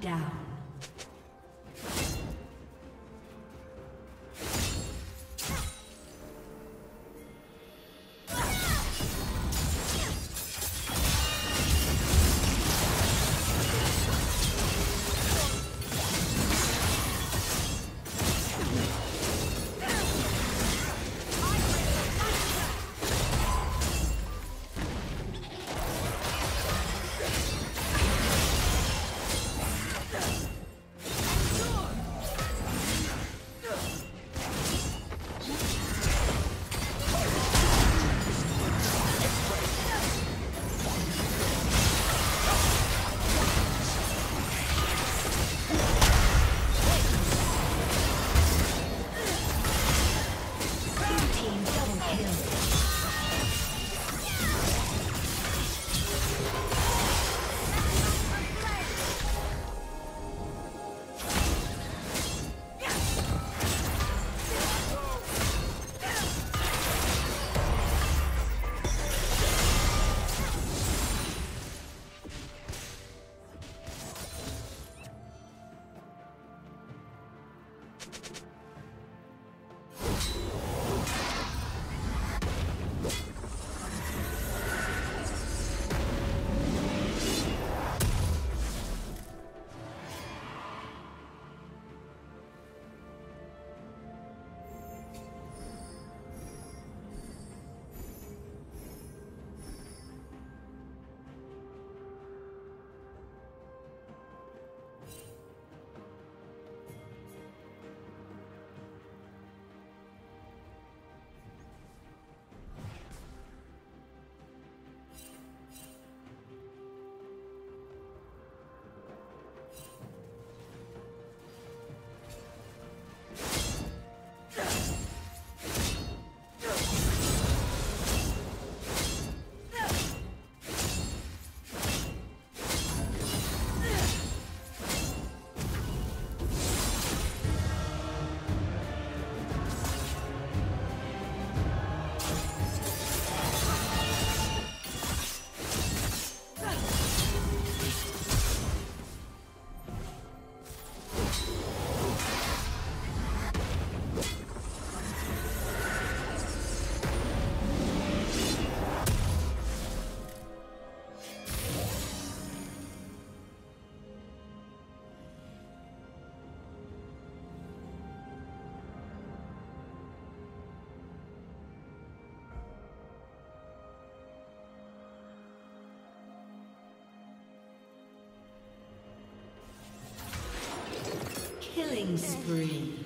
down. Killing spree.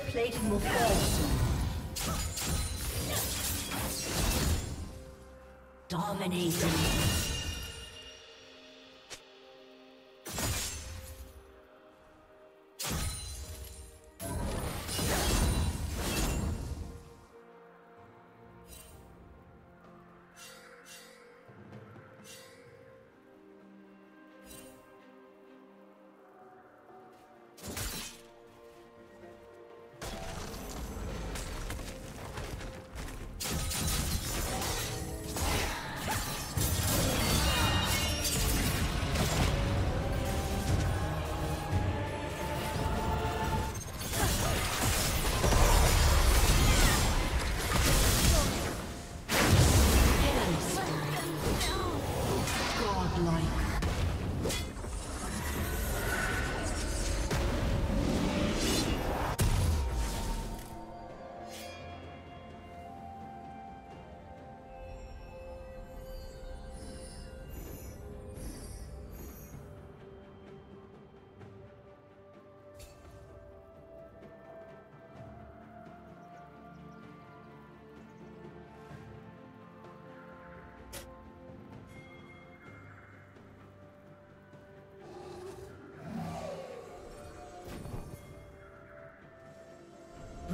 Turret plating will fall soon. Dominating.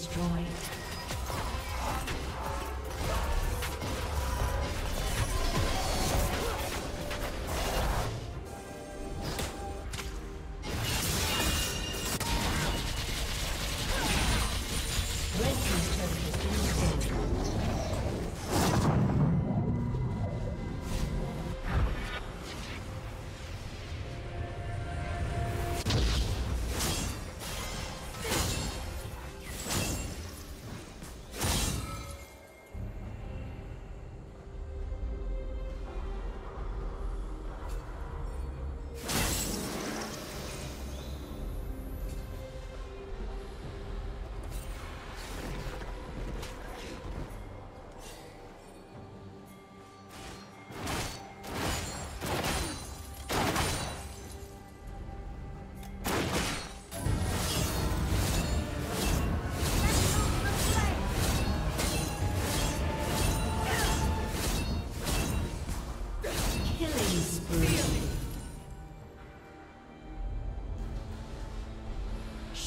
destroyed.